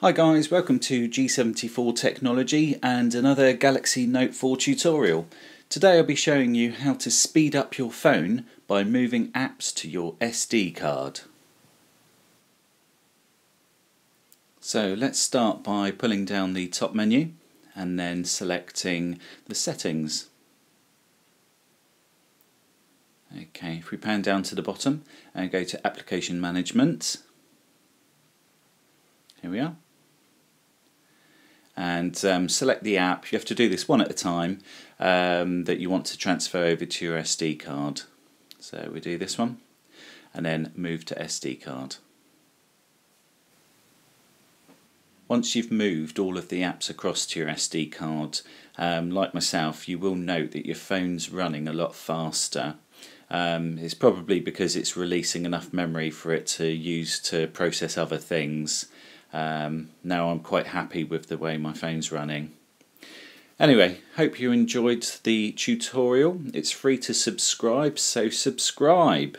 Hi guys, welcome to G74 Technology and another Galaxy Note 4 tutorial. Today I'll be showing you how to speed up your phone by moving apps to your SD card. So let's start by pulling down the top menu and then selecting the settings. Okay, if we pan down to the bottom and go to Application Management, here we are and um, select the app. You have to do this one at a time um, that you want to transfer over to your SD card. So we do this one and then move to SD card. Once you've moved all of the apps across to your SD card, um, like myself, you will note that your phone's running a lot faster. Um, it's probably because it's releasing enough memory for it to use to process other things. Um, now I'm quite happy with the way my phone's running. Anyway, hope you enjoyed the tutorial. It's free to subscribe, so subscribe.